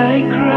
I cry.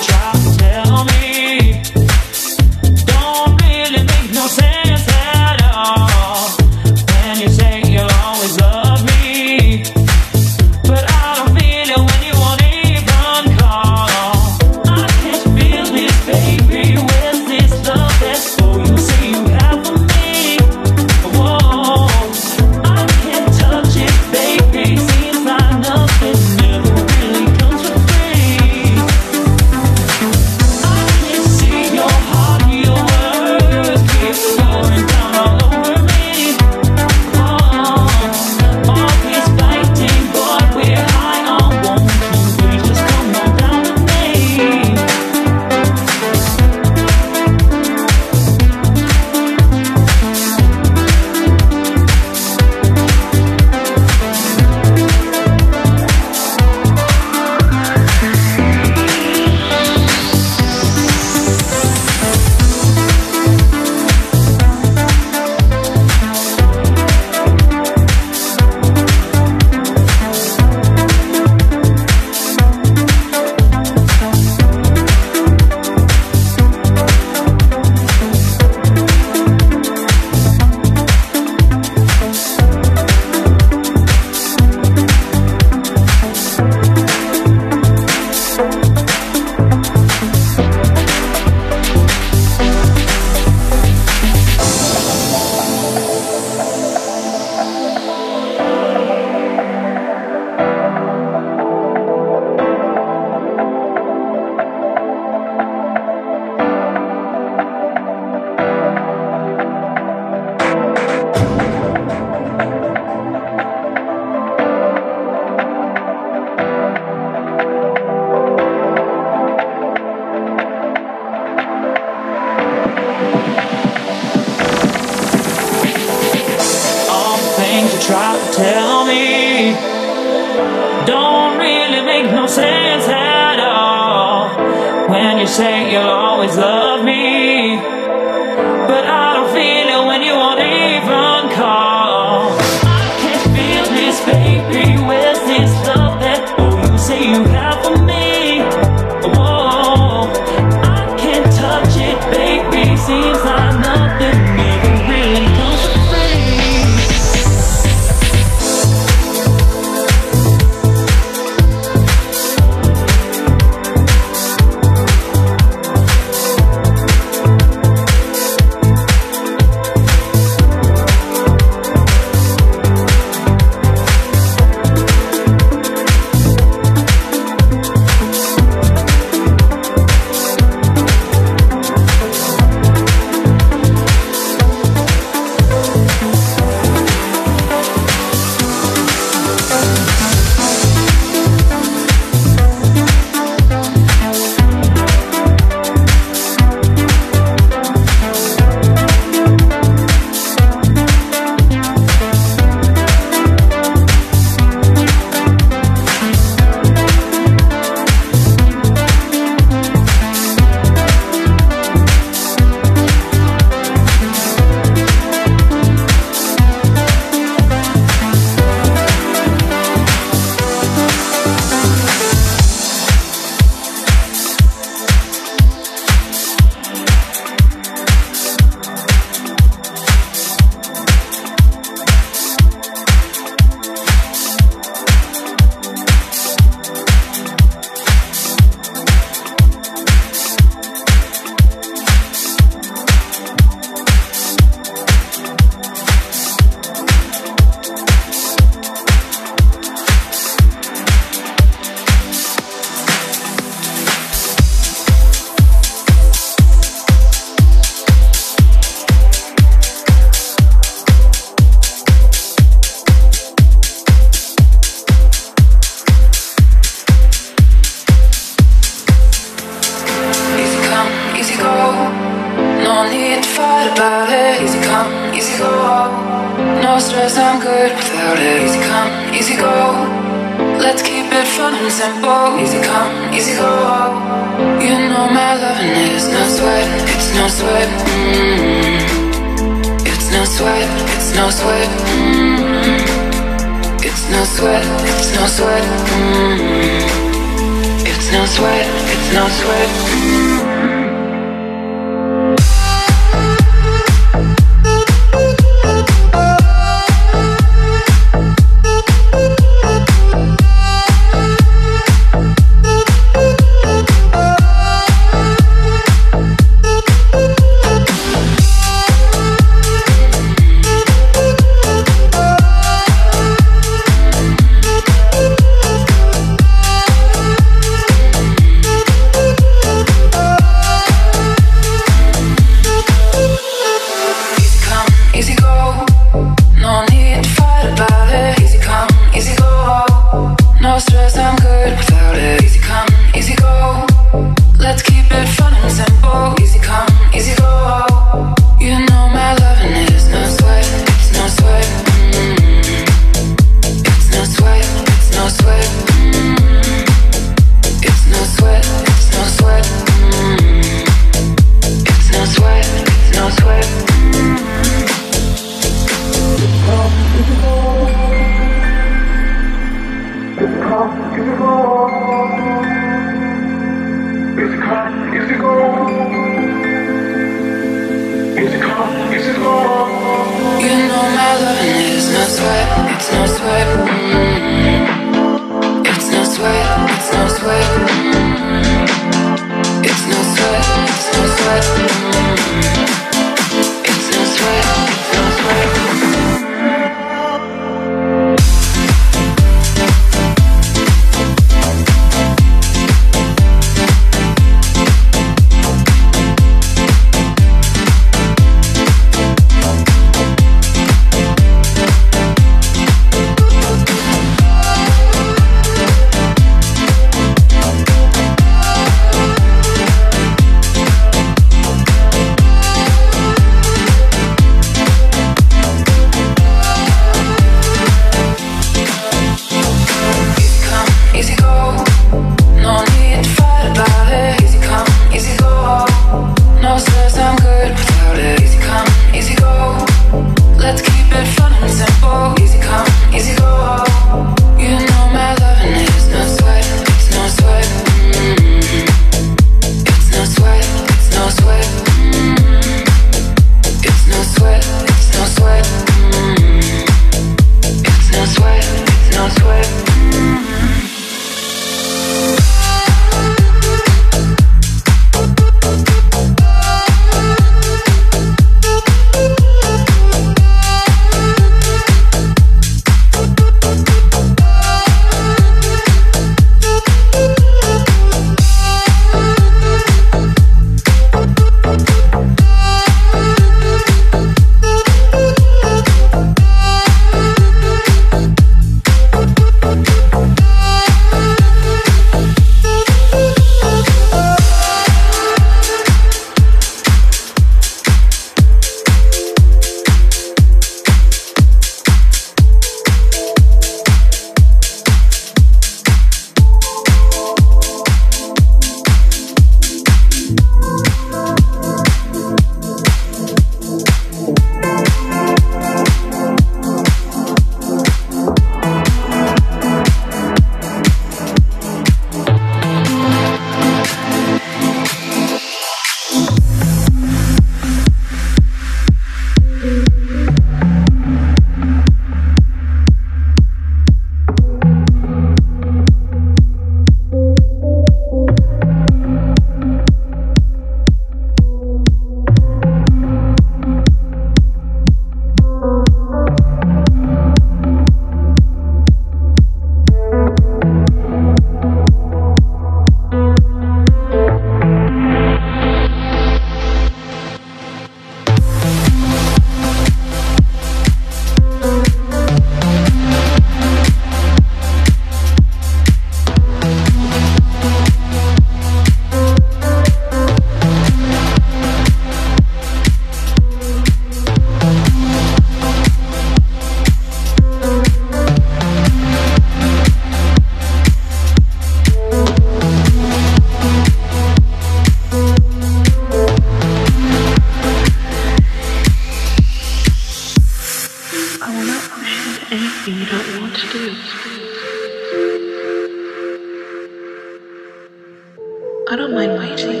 I don't mind waiting.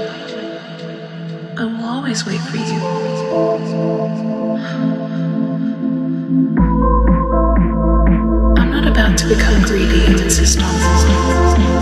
I will always wait for you. I'm not about to become greedy. This is not.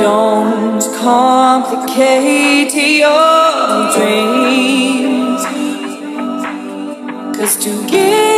Don't complicate your dreams. Cause to give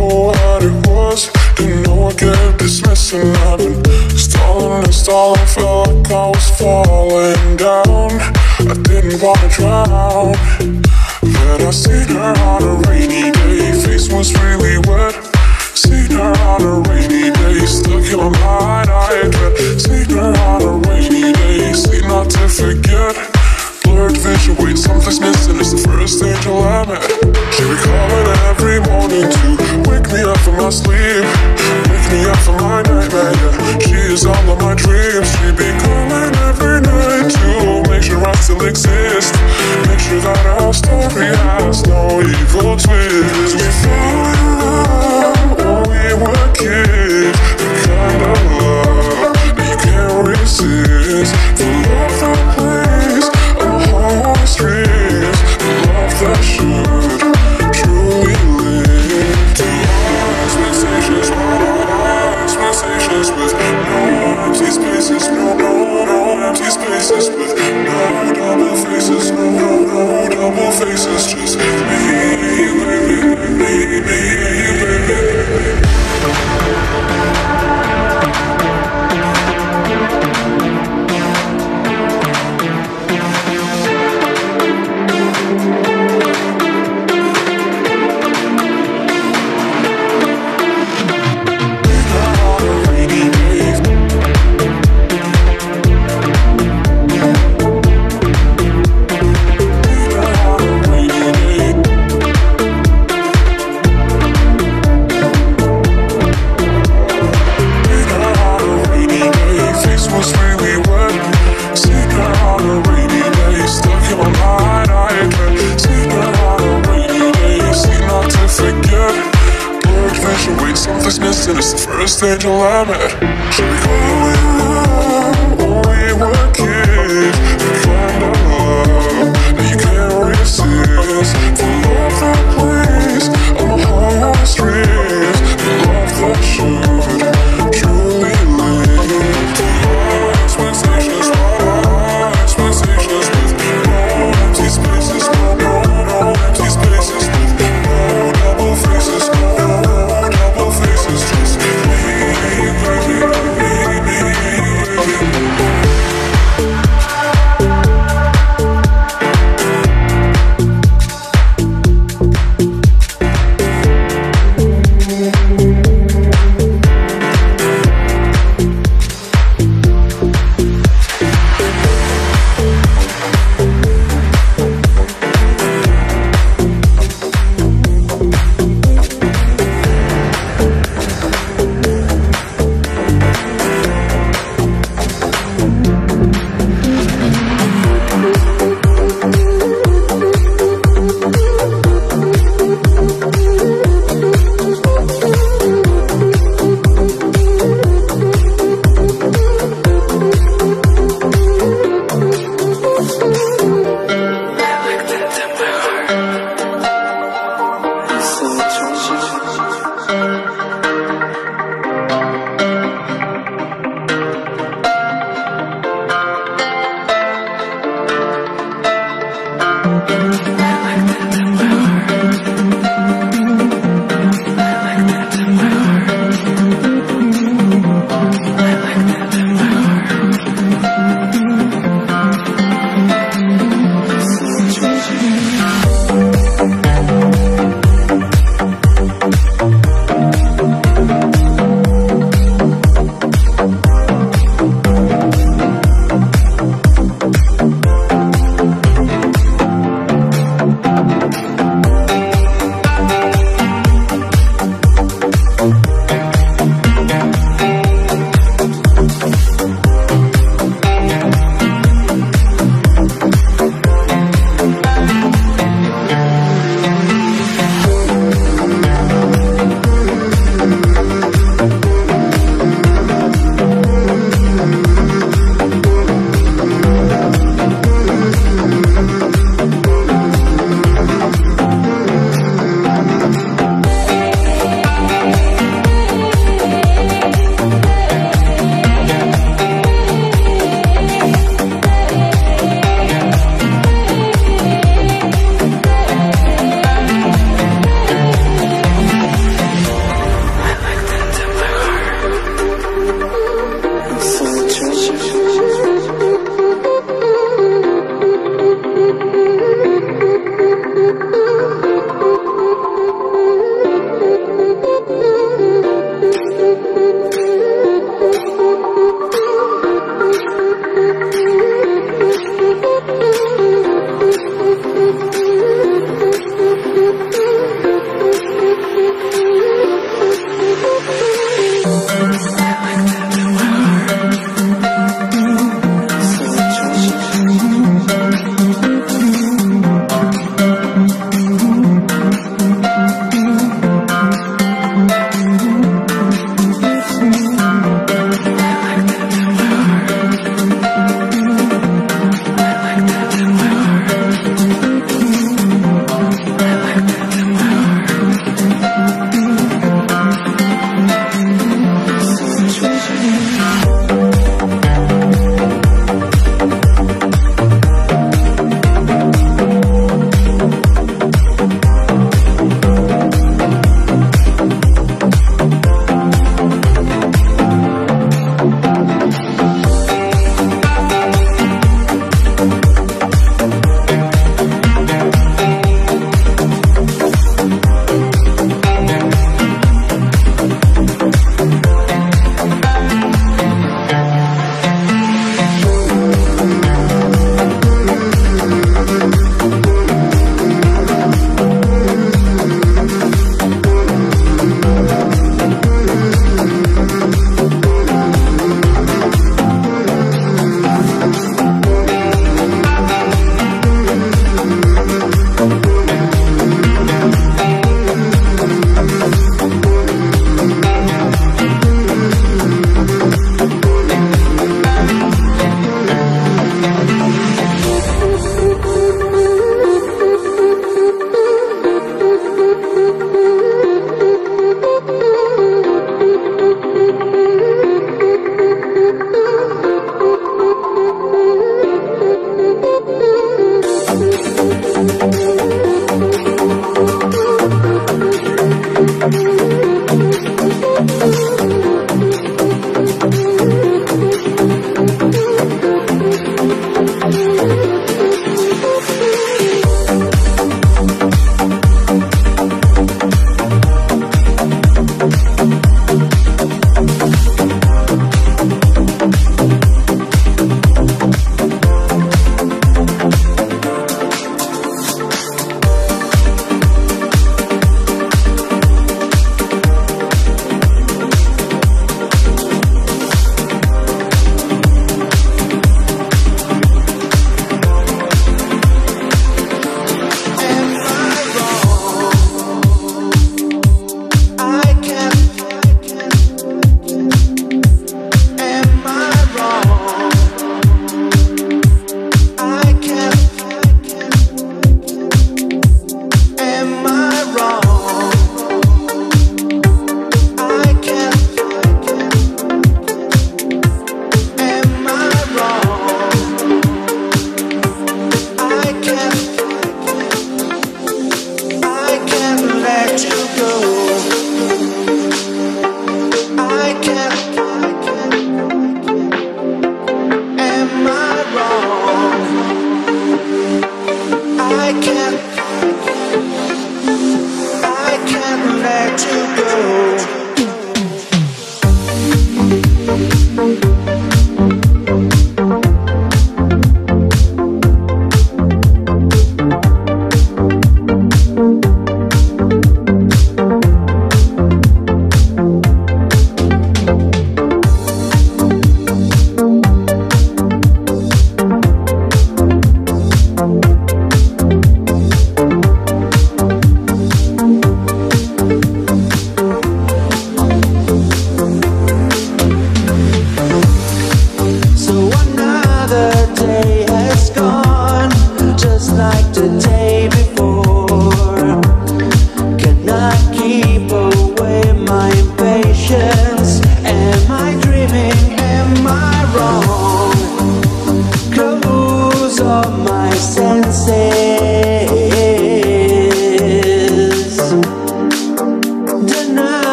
know what it was, didn't know I kept dismissing. I've been stalling and stalling, felt like I was falling down. I didn't wanna drown. Then I seen her on a rainy day, face was really wet. Seen her on a rainy day, stuck in my mind, I dread. Seen her on a rainy day, seen not to forget. Blurred vision, wait, something's missing. It's the first angel I met. She be calling every morning to wake me up from my sleep, wake me up from my nightmare. Yeah. She is all of my dreams. She be calling every night to make sure I still exist, make sure that our story has no evil twist. We fall in love when we were kids, the kind of love that you can't resist. The love refreshing. is missing. It's the first angel I met. Should we go in love?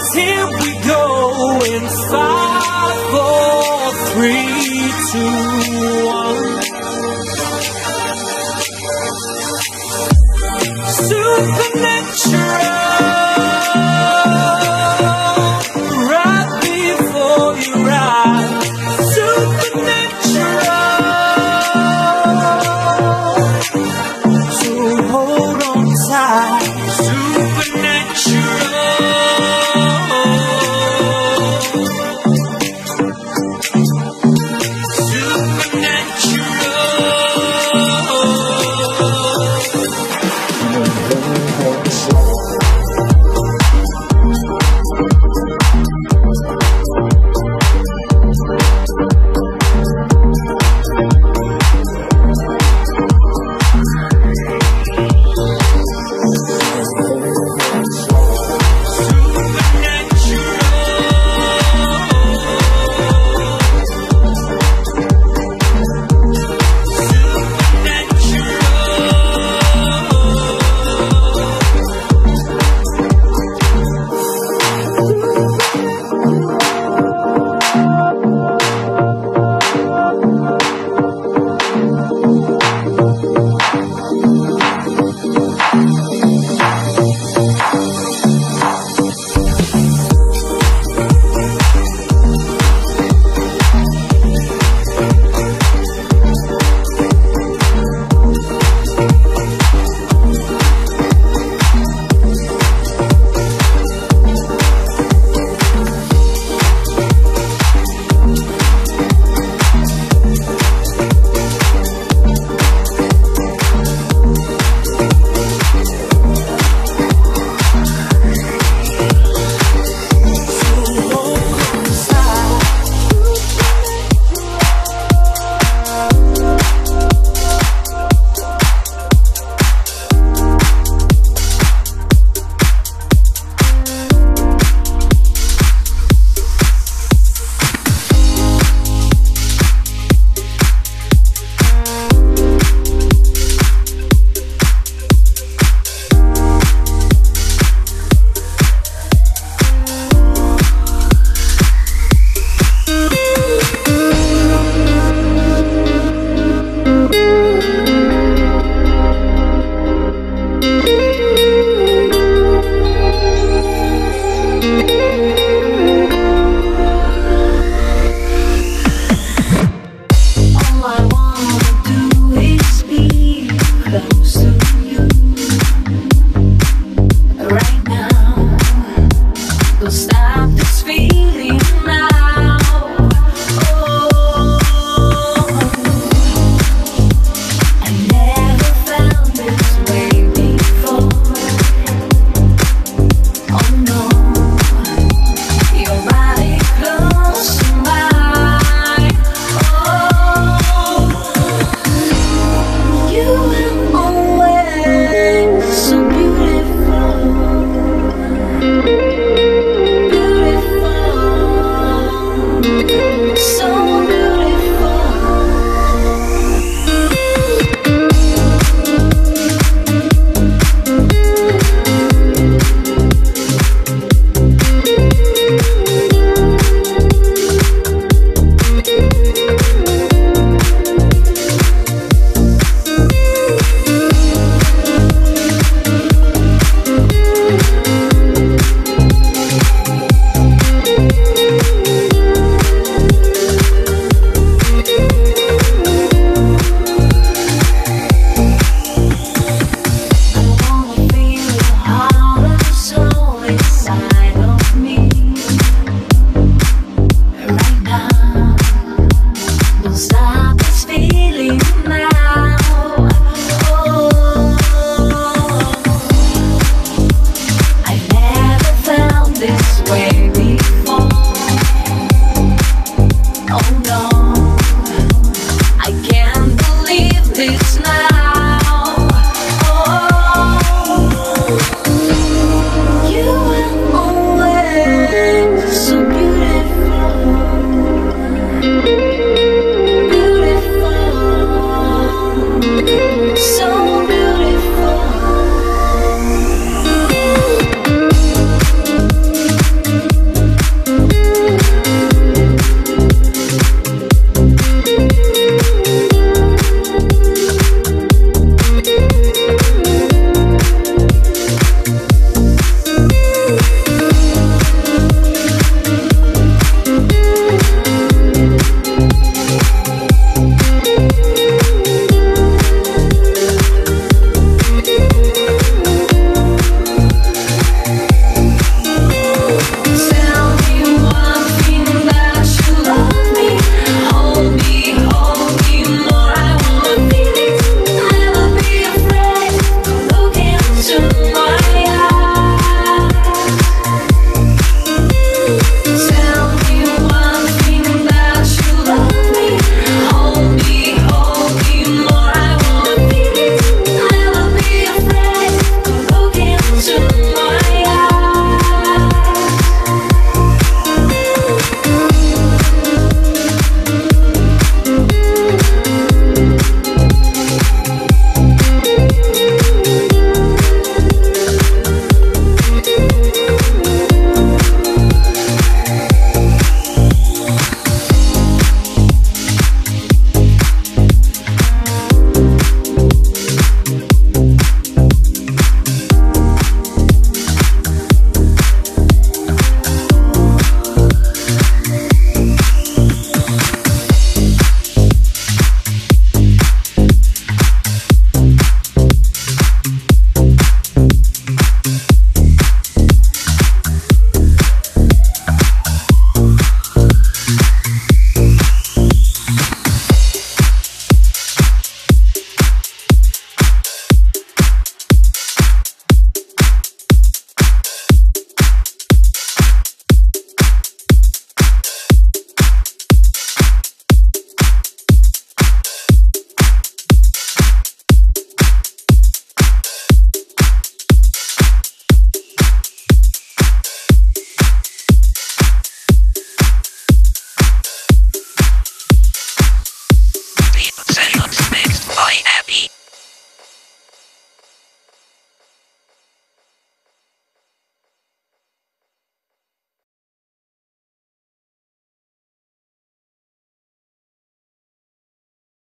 Cause here we go in five, four, three, two,